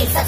It's a